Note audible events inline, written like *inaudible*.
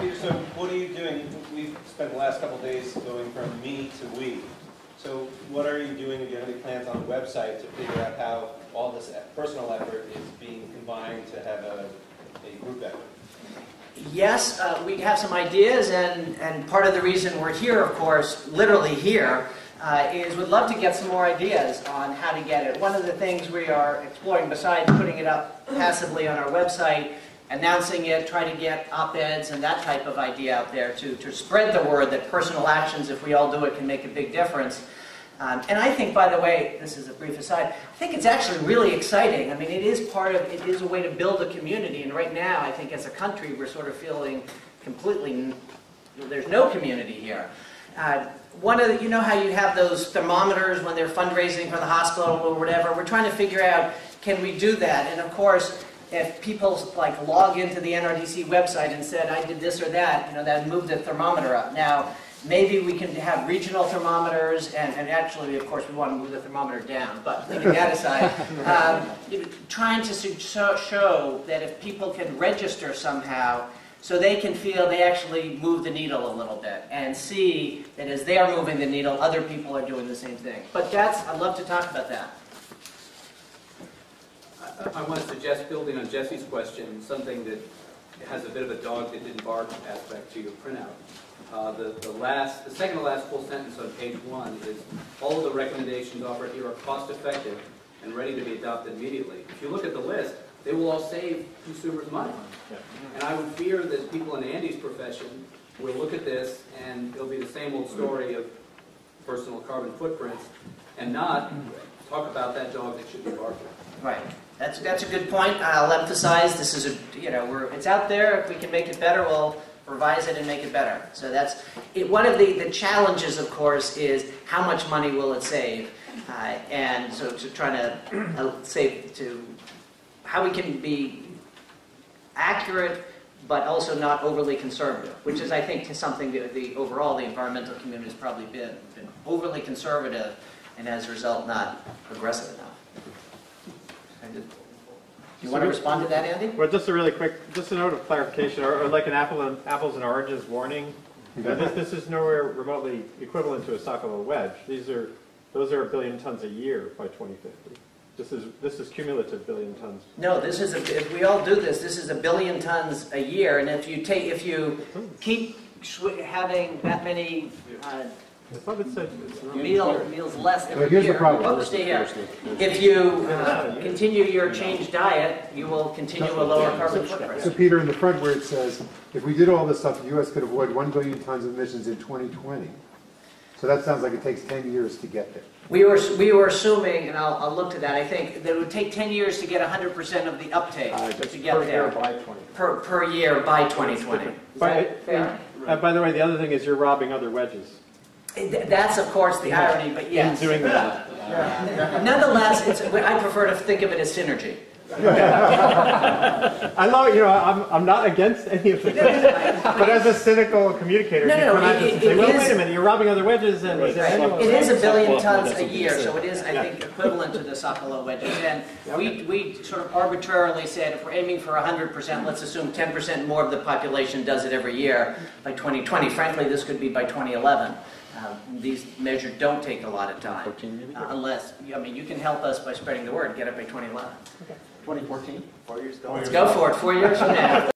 Peter, so what are you doing? We've spent the last couple days going from me to we. So what are you doing, Do you have any plans on the website to figure out how all this personal effort is being combined to have a, a group effort? Yes, uh, we have some ideas, and, and part of the reason we're here, of course, literally here, uh, is we'd love to get some more ideas on how to get it. One of the things we are exploring, besides putting it up passively on our website, announcing it, try to get op-eds and that type of idea out there to, to spread the word that personal actions, if we all do it, can make a big difference. Um, and I think, by the way, this is a brief aside, I think it's actually really exciting. I mean, it is part of, it is a way to build a community. And right now, I think as a country, we're sort of feeling completely, there's no community here. Uh, one of the, you know how you have those thermometers when they're fundraising for the hospital or whatever? We're trying to figure out, can we do that? And of course, if people like log into the NRDC website and said, I did this or that, you know, that moved the thermometer up. Now, Maybe we can have regional thermometers, and, and actually, of course, we want to move the thermometer down, but leaving that aside, *laughs* um, trying to show, show that if people can register somehow, so they can feel they actually move the needle a little bit and see that as they are moving the needle, other people are doing the same thing. But that's, I'd love to talk about that. I- want to suggest, building on Jesse's question, something that has a bit of a dog that didn't bark aspect to your printout. Uh, The the last, the second to last full sentence on page one is, "All of the recommendations offered here are cost-effective and ready to be adopted immediately." If you look at the list, they will all save consumers money. And I would fear that people in Andy's profession will look at this and it'll be the same old story of personal carbon footprints and not talk about that dog that should be barking. Right. That's, that's a good point. I'll emphasize this is a, you know, we're, it's out there. If we can make it better, we'll revise it and make it better. So that's, it, one of the, the challenges, of course, is how much money will it save? Uh, and so to try to uh, save, to, how we can be accurate but also not overly conservative, which is, I think, something that the overall the environmental community has probably been, been overly conservative and as a result not progressive enough. Do you want to respond to that, Andy? Well, just a really quick, just a note of clarification, or, or like an apple and, apples and oranges warning. Uh, this, this is nowhere remotely equivalent to a Socolow wedge. These are, those are a billion tons a year by 2050. This is, this is cumulative billion tons. No, this is, a, if we all do this, this is a billion tons a year, and if you take, if you keep having that many uh, I thought it said, it's not meal, clear. meals less So every here's the problem. Oh, stay here. If you uh, continue your changed diet, you will continue a lower carbon footprint. So footprint. Peter, in the front where it says, if we did all this stuff, the US could avoid 1 billion tons of emissions in 2020. So that sounds like it takes 10 years to get there. We were, we were assuming, and I'll, I'll look to that, I think, that it would take 10 years to get 100% of the uptake to get there. Year by 20. Per, per year by 2020. Is By, that fair? uh, by the way, the other thing is you're robbing other wedges. Th- That's, of course, the irony, but yes. Doing that. Nonetheless, it's, I prefer to think of it as synergy. I love, you know, I'm, I'm not against any of it. But as a cynical communicator, No, you no, come at it- this and say, it well, is- wait a minute, you're robbing other wedges and is there any- It is a billion tons a year, so it is, I think, equivalent to the Socolow wedges. And *laughs* we, we sort of arbitrarily said, if we're aiming for 100%, let's assume 10% more of the population does it every year by 2020. Frankly, this could be by 2011. Uh, These measures don't take a lot of time, uh, unless, I mean, you can help us by spreading the word, get it by 2011. 2014, four years ago. Let's go for it, four years from now.